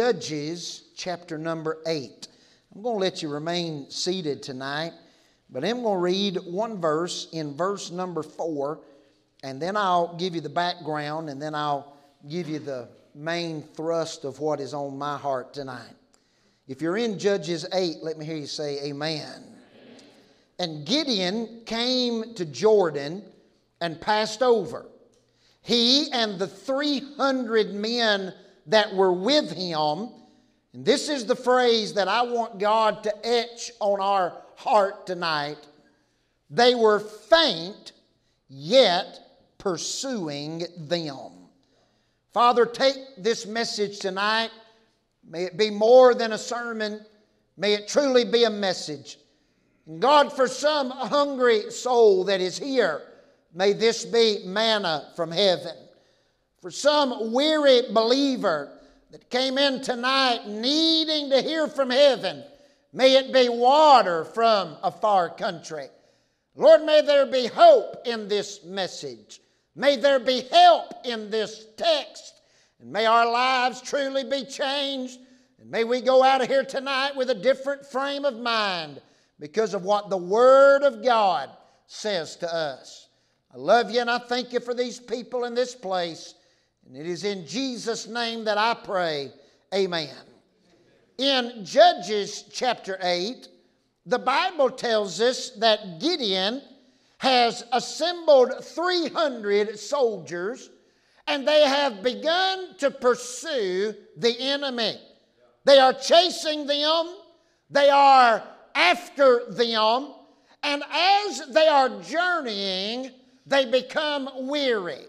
Judges chapter number 8. I'm going to let you remain seated tonight, but I'm going to read one verse in verse number 4, and then I'll give you the background, and then I'll give you the main thrust of what is on my heart tonight. If you're in Judges 8, let me hear you say, Amen. And Gideon came to Jordan and passed over. He and the 300 men that were with him. And this is the phrase that I want God to etch on our heart tonight. They were faint, yet pursuing them. Father, take this message tonight. May it be more than a sermon. May it truly be a message. And God, for some hungry soul that is here, may this be manna from heaven. For some weary believer that came in tonight needing to hear from heaven, may it be water from a far country. Lord, may there be hope in this message. May there be help in this text. And may our lives truly be changed. And may we go out of here tonight with a different frame of mind because of what the Word of God says to us. I love you and I thank you for these people in this place. And it is in Jesus' name that I pray. Amen. In Judges chapter 8, the Bible tells us that Gideon has assembled 300 soldiers and they have begun to pursue the enemy. They are chasing them, they are after them, and as they are journeying, they become weary.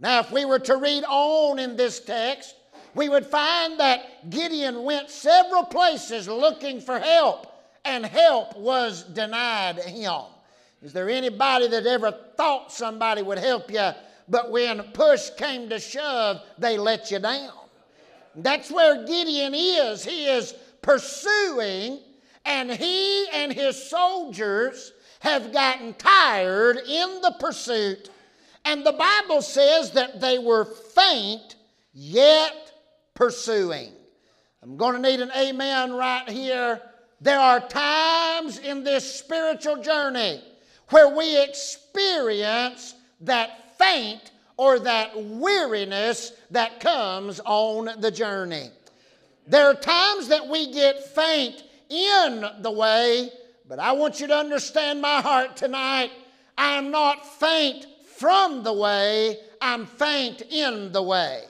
Now, if we were to read on in this text, we would find that Gideon went several places looking for help, and help was denied him. Is there anybody that ever thought somebody would help you, but when push came to shove, they let you down? That's where Gideon is. He is pursuing, and he and his soldiers have gotten tired in the pursuit. And the Bible says that they were faint, yet pursuing. I'm going to need an amen right here. There are times in this spiritual journey where we experience that faint or that weariness that comes on the journey. There are times that we get faint in the way, but I want you to understand my heart tonight. I am not faint from the way, I'm faint in the way.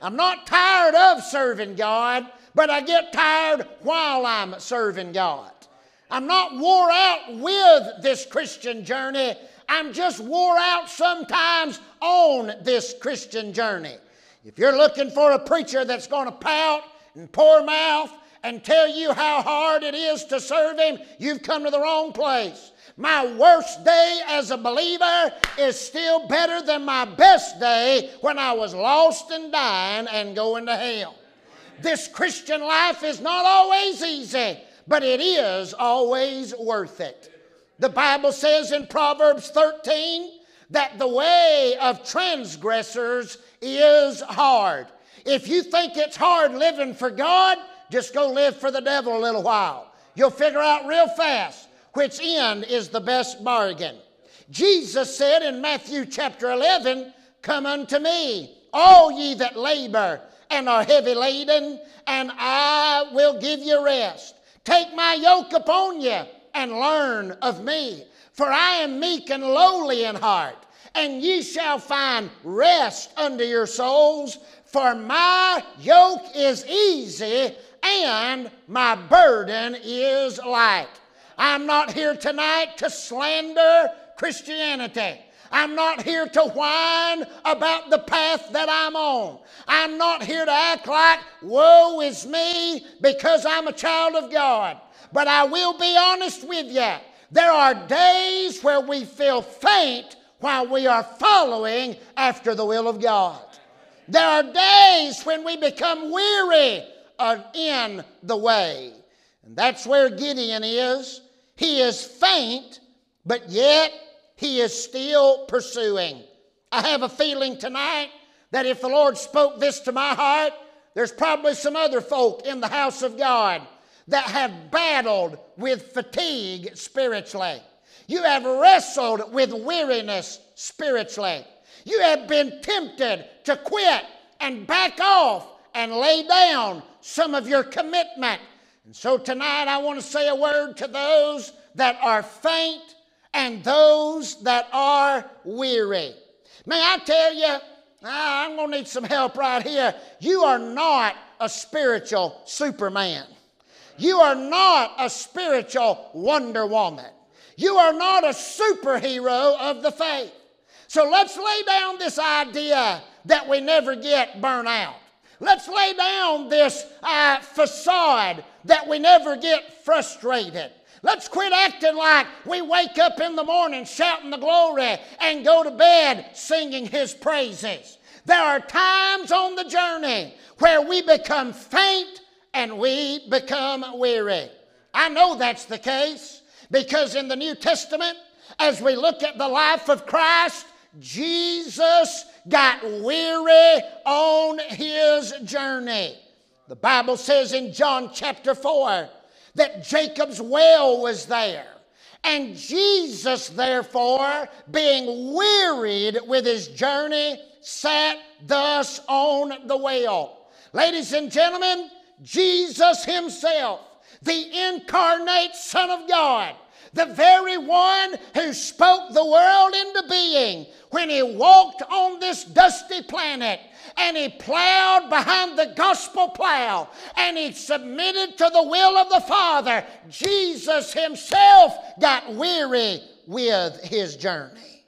I'm not tired of serving God, but I get tired while I'm serving God. I'm not wore out with this Christian journey. I'm just wore out sometimes on this Christian journey. If you're looking for a preacher that's going to pout and poor mouth and tell you how hard it is to serve Him, you've come to the wrong place. My worst day as a believer is still better than my best day when I was lost and dying and going to hell. This Christian life is not always easy but it is always worth it. The Bible says in Proverbs 13 that the way of transgressors is hard. If you think it's hard living for God, just go live for the devil a little while. You'll figure out real fast which end is the best bargain. Jesus said in Matthew chapter 11, Come unto me, all ye that labor and are heavy laden, and I will give you rest. Take my yoke upon you and learn of me, for I am meek and lowly in heart, and ye shall find rest unto your souls. For my yoke is easy and my burden is light. I'm not here tonight to slander Christianity. I'm not here to whine about the path that I'm on. I'm not here to act like, woe is me, because I'm a child of God. But I will be honest with you. There are days where we feel faint while we are following after the will of God. There are days when we become weary of in the way. And that's where Gideon is. He is faint, but yet he is still pursuing. I have a feeling tonight that if the Lord spoke this to my heart, there's probably some other folk in the house of God that have battled with fatigue spiritually. You have wrestled with weariness spiritually. You have been tempted to quit and back off and lay down some of your commitment. And so tonight I want to say a word to those that are faint and those that are weary. May I tell you, ah, I'm going to need some help right here. You are not a spiritual Superman. You are not a spiritual Wonder Woman. You are not a superhero of the faith. So let's lay down this idea that we never get burnt out. Let's lay down this uh, facade that we never get frustrated. Let's quit acting like we wake up in the morning shouting the glory and go to bed singing His praises. There are times on the journey where we become faint and we become weary. I know that's the case because in the New Testament, as we look at the life of Christ, Jesus got weary on his journey. The Bible says in John chapter 4 that Jacob's well was there. And Jesus, therefore, being wearied with his journey, sat thus on the well. Ladies and gentlemen, Jesus Himself, the incarnate Son of God, the very one who spoke the world into being when he walked on this dusty planet and he plowed behind the gospel plow and he submitted to the will of the Father, Jesus himself got weary with his journey.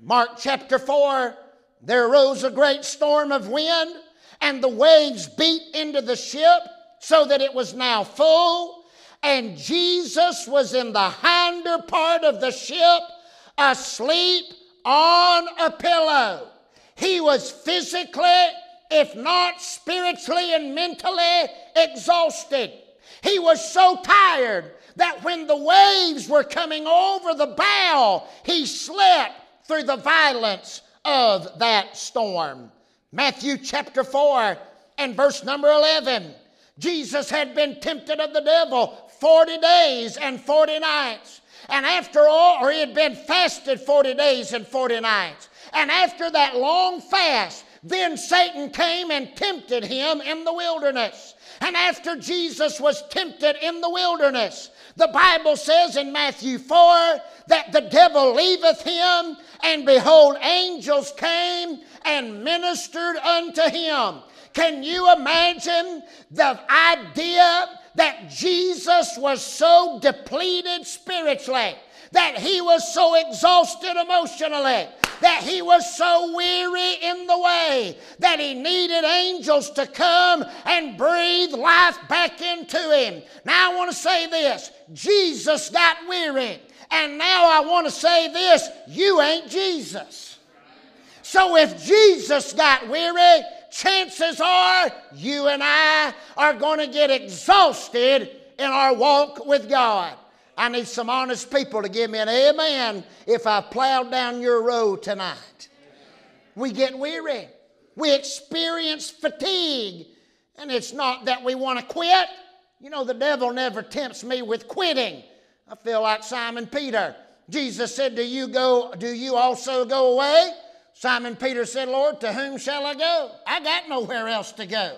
Mark chapter 4 there arose a great storm of wind, and the waves beat into the ship so that it was now full and Jesus was in the hinder part of the ship, asleep on a pillow. He was physically, if not spiritually and mentally, exhausted. He was so tired that when the waves were coming over the bow, he slept through the violence of that storm. Matthew chapter 4 and verse number 11. Jesus had been tempted of the devil 40 days and 40 nights. And after all, or he had been fasted 40 days and 40 nights. And after that long fast, then Satan came and tempted him in the wilderness. And after Jesus was tempted in the wilderness, the Bible says in Matthew 4 that the devil leaveth him, and behold, angels came and ministered unto him. Can you imagine the idea that Jesus was so depleted spiritually, that he was so exhausted emotionally, that he was so weary in the way, that he needed angels to come and breathe life back into him. Now I want to say this Jesus got weary. And now I want to say this you ain't Jesus. So if Jesus got weary, chances are you and I are going to get exhausted in our walk with God. I need some honest people to give me an amen if I plowed down your road tonight. We get weary. We experience fatigue. And it's not that we want to quit. You know, the devil never tempts me with quitting. I feel like Simon Peter. Jesus said, Do you go, do you also go away? Simon Peter said, Lord, to whom shall I go? I got nowhere else to go.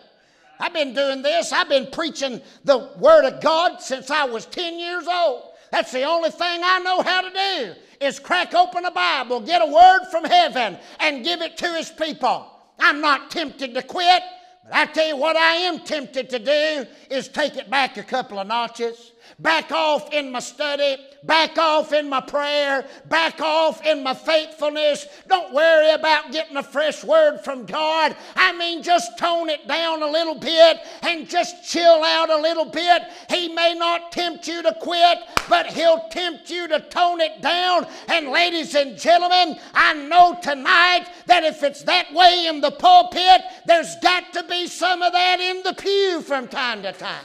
I've been doing this. I've been preaching the Word of God since I was 10 years old. That's the only thing I know how to do is crack open a Bible, get a word from heaven, and give it to His people. I'm not tempted to quit, but I tell you what I am tempted to do is take it back a couple of notches back off in my study, back off in my prayer, back off in my faithfulness. Don't worry about getting a fresh word from God. I mean, just tone it down a little bit and just chill out a little bit. He may not tempt you to quit, but He'll tempt you to tone it down. And, ladies and gentlemen, I know tonight that if it's that way in the pulpit, there's got to be some of that in the pew from time to time.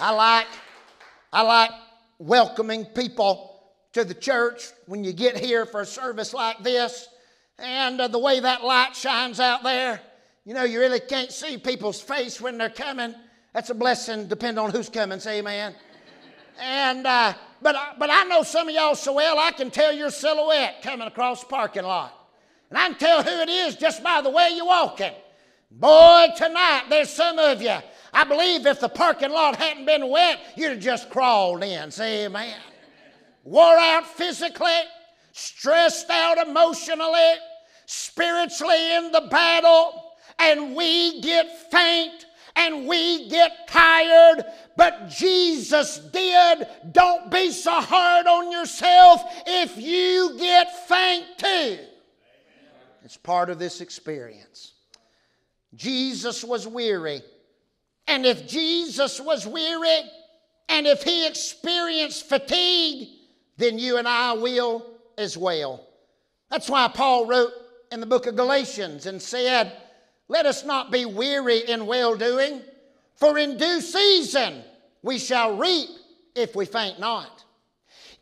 I like, I like welcoming people to the church when you get here for a service like this. And uh, the way that light shines out there, you know, you really can't see people's face when they're coming. That's a blessing, depending on who's coming. Say amen. And uh, but I, but I know some of y'all so well. I can tell your silhouette coming across the parking lot, and I can tell who it is just by the way you're walking. Boy, tonight there's some of you. I believe if the parking lot hadn't been wet, you'd have just crawled in. Say amen. Wore out physically, stressed out emotionally, spiritually in the battle, and we get faint and we get tired, but Jesus did. Don't be so hard on yourself if you get faint too. It's part of this experience. Jesus was weary. And if Jesus was weary, and if he experienced fatigue, then you and I will as well. That's why Paul wrote in the book of Galatians and said, Let us not be weary in well doing, for in due season we shall reap if we faint not.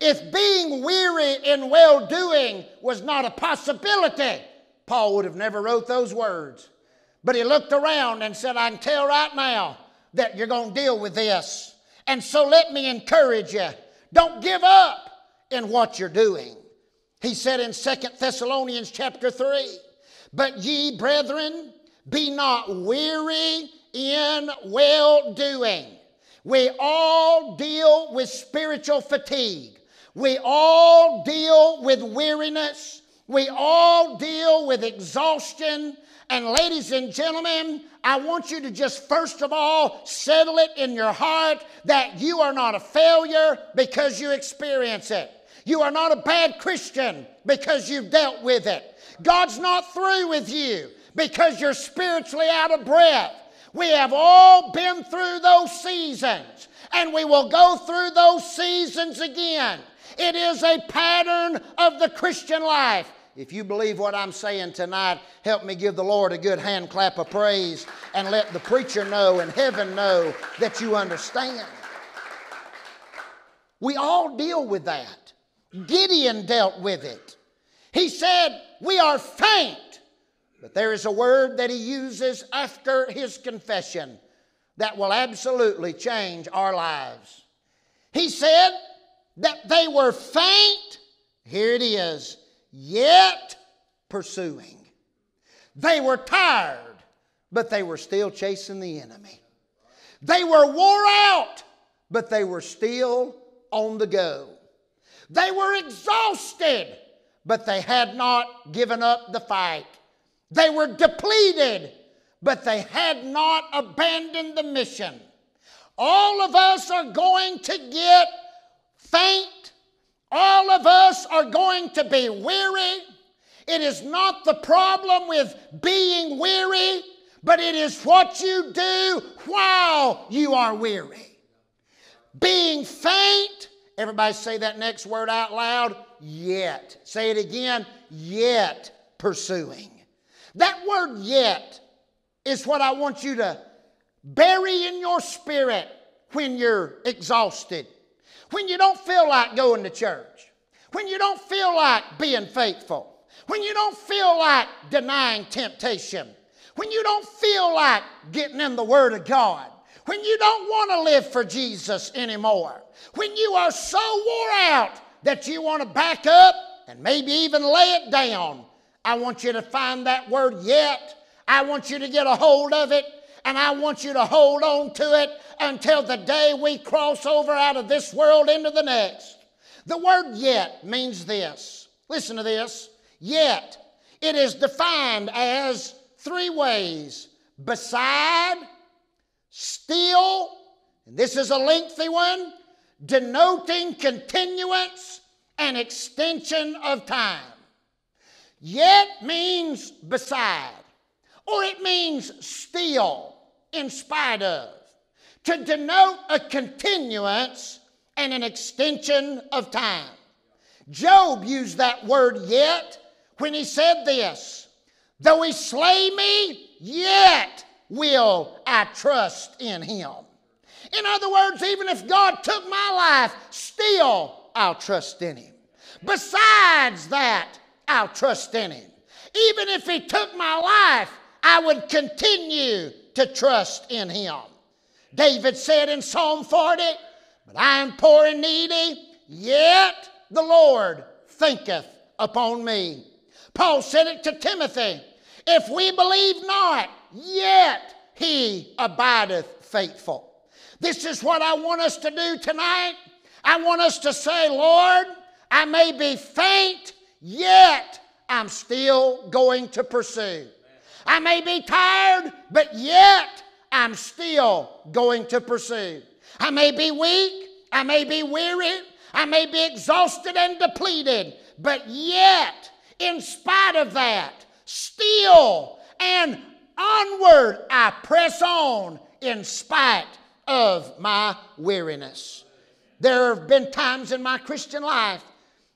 If being weary in well doing was not a possibility, Paul would have never wrote those words. But he looked around and said, I can tell right now that you're going to deal with this. And so let me encourage you. Don't give up in what you're doing. He said in Second Thessalonians chapter 3, But ye, brethren, be not weary in well doing. We all deal with spiritual fatigue. We all deal with weariness. We all deal with exhaustion. And, ladies and gentlemen, I want you to just first of all settle it in your heart that you are not a failure because you experience it. You are not a bad Christian because you've dealt with it. God's not through with you because you're spiritually out of breath. We have all been through those seasons and we will go through those seasons again. It is a pattern of the Christian life. If you believe what I'm saying tonight, help me give the Lord a good hand clap of praise and let the preacher know and heaven know that you understand. We all deal with that. Gideon dealt with it. He said, We are faint. But there is a word that he uses after his confession that will absolutely change our lives. He said that they were faint. Here it is yet pursuing. They were tired, but they were still chasing the enemy. They were wore out, but they were still on the go. They were exhausted, but they had not given up the fight. They were depleted, but they had not abandoned the mission. All of us are going to get faint are going to be weary. It is not the problem with being weary, but it is what you do while you are weary. Being faint, everybody say that next word out loud, yet. Say it again, yet pursuing. That word yet is what I want you to bury in your spirit when you're exhausted when you don't feel like going to church, when you don't feel like being faithful, when you don't feel like denying temptation, when you don't feel like getting in the Word of God, when you don't want to live for Jesus anymore, when you are so wore out that you want to back up and maybe even lay it down, I want you to find that word yet. I want you to get a hold of it. And I want you to hold on to it until the day we cross over out of this world into the next. The word yet means this. Listen to this. Yet, it is defined as three ways beside, still, and this is a lengthy one, denoting continuance and extension of time. Yet means beside, or it means still, in spite of to denote a continuance and an extension of time. Job used that word yet when he said this Though he slay me, yet will I trust in him. In other words, even if God took my life, still I'll trust in him. Besides that, I'll trust in him. Even if he took my life, I would continue to trust in him. David said in Psalm 40, But I am poor and needy, yet the Lord thinketh upon me. Paul said it to Timothy If we believe not, yet he abideth faithful. This is what I want us to do tonight. I want us to say, Lord, I may be faint, yet I'm still going to pursue. I may be tired, but yet I'm still going to pursue. I may be weak, I may be weary, I may be exhausted and depleted, but yet, in spite of that, still and onward I press on in spite of my weariness. There have been times in my Christian life,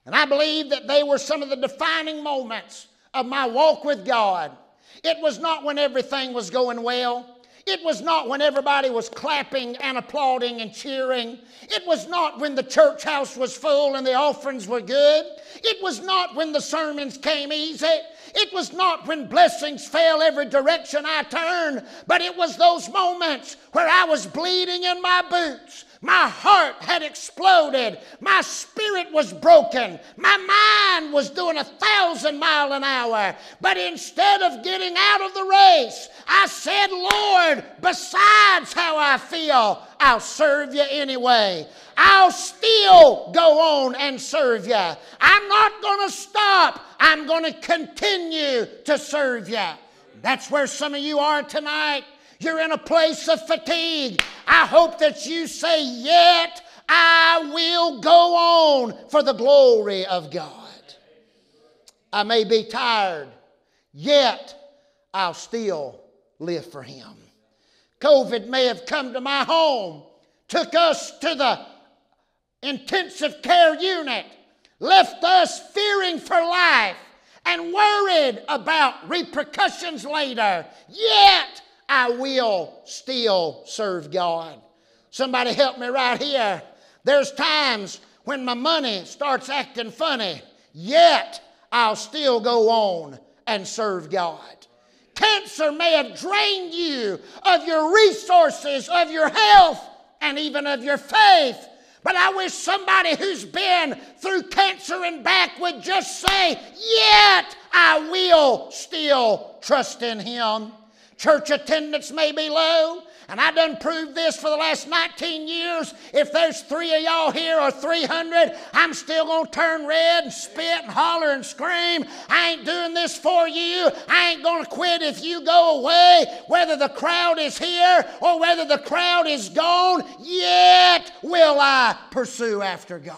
and I believe that they were some of the defining moments of my walk with God. It was not when everything was going well. It was not when everybody was clapping and applauding and cheering. It was not when the church house was full and the offerings were good. It was not when the sermons came easy. It was not when blessings fell every direction I turned, but it was those moments where I was bleeding in my boots my heart had exploded. My spirit was broken. My mind was doing a thousand mile an hour. But instead of getting out of the race, I said, Lord, besides how I feel, I'll serve you anyway. I'll still go on and serve you. I'm not going to stop. I'm going to continue to serve you. That's where some of you are tonight. You're in a place of fatigue. I hope that you say, Yet I will go on for the glory of God. I may be tired, yet I'll still live for Him. COVID may have come to my home, took us to the intensive care unit, left us fearing for life and worried about repercussions later. Yet I will still serve God. Somebody help me right here. There's times when my money starts acting funny, yet I'll still go on and serve God. Cancer may have drained you of your resources, of your health, and even of your faith. But I wish somebody who's been through cancer and back would just say, Yet I will still trust in Him. Church attendance may be low, and I done proved this for the last 19 years. If there's three of y'all here or 300, I'm still going to turn red and spit and holler and scream. I ain't doing this for you. I ain't going to quit if you go away, whether the crowd is here or whether the crowd is gone. Yet will I pursue after God.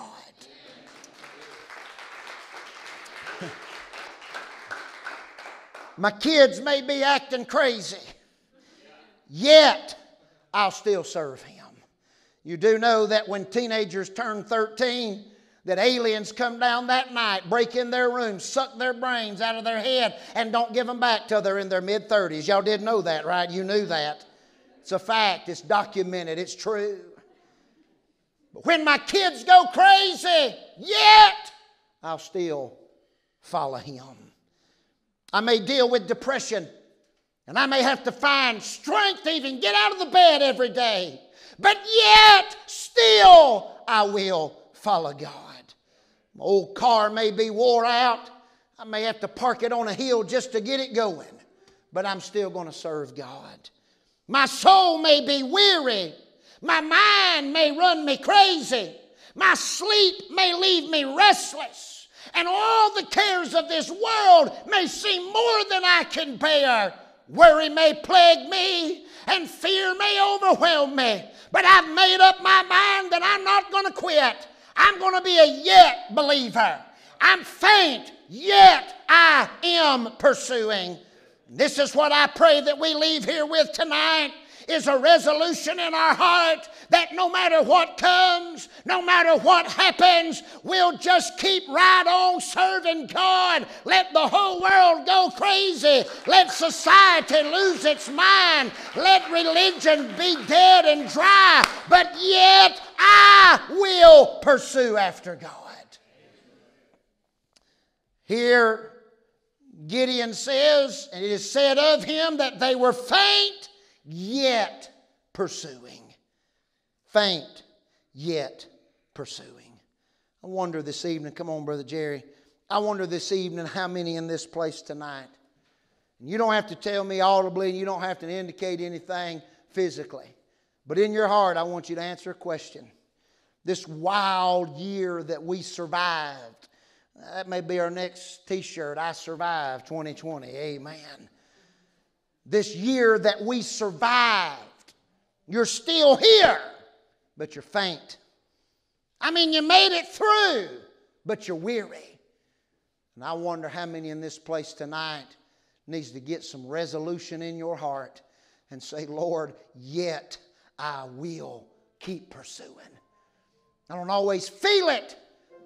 My kids may be acting crazy, yet I'll still serve Him. You do know that when teenagers turn 13, that aliens come down that night, break in their room, suck their brains out of their head, and don't give them back till they're in their mid 30s. Y'all did know that, right? You knew that. It's a fact, it's documented, it's true. But when my kids go crazy, yet I'll still follow Him. I may deal with depression, and I may have to find strength to even get out of the bed every day. But yet, still, I will follow God. My old car may be wore out. I may have to park it on a hill just to get it going, but I'm still going to serve God. My soul may be weary. My mind may run me crazy. My sleep may leave me restless and all the cares of this world may seem more than I can bear. Worry may plague me, and fear may overwhelm me. But I've made up my mind that I'm not going to quit. I'm going to be a yet believer. I'm faint, yet I am pursuing. This is what I pray that we leave here with tonight is a resolution in our heart that no matter what comes, no matter what happens, we'll just keep right on serving God. Let the whole world go crazy. Let society lose its mind. Let religion be dead and dry. But yet I will pursue after God. Here, Gideon says, and it is said of him that they were faint, yet pursuing. Faint, yet pursuing. I wonder this evening, come on, Brother Jerry. I wonder this evening how many in this place tonight. And you don't have to tell me audibly, and you don't have to indicate anything physically. But in your heart, I want you to answer a question. This wild year that we survived, that may be our next t shirt. I survived 2020. Amen. This year that we survived, you're still here, but you're faint. I mean, you made it through, but you're weary. And I wonder how many in this place tonight needs to get some resolution in your heart and say, Lord, yet I will keep pursuing. I don't always feel it,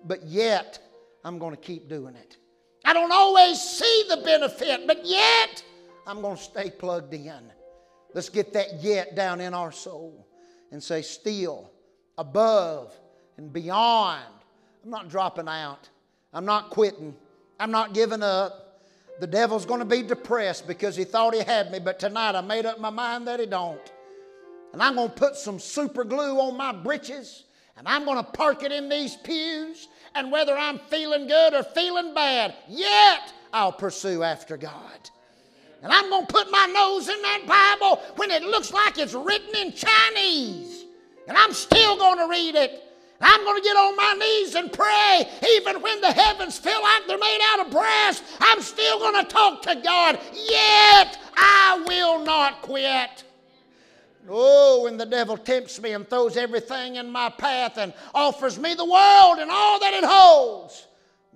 but yet I'm going to keep doing it. I don't always see the benefit, but yet I'm going to stay plugged in. Let's get that yet down in our soul and say, still, above, and beyond. I'm not dropping out. I'm not quitting. I'm not giving up. The devil's going to be depressed because he thought he had me, but tonight I made up my mind that he don't. And I'm going to put some super glue on my britches and I'm going to park it in these pews. And whether I'm feeling good or feeling bad, yet I'll pursue after God. And I'm going to put my nose in that Bible when it looks like it's written in Chinese. And I'm still going to read it. I'm going to get on my knees and pray. Even when the heavens feel like they're made out of brass, I'm still going to talk to God. Yet I will not quit. Oh, when the devil tempts me and throws everything in my path and offers me the world and all that it holds,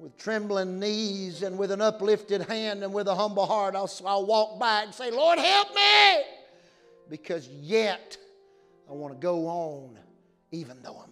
with trembling knees and with an uplifted hand and with a humble heart, I'll, I'll walk by and say, Lord, help me. Because yet I want to go on even though I'm.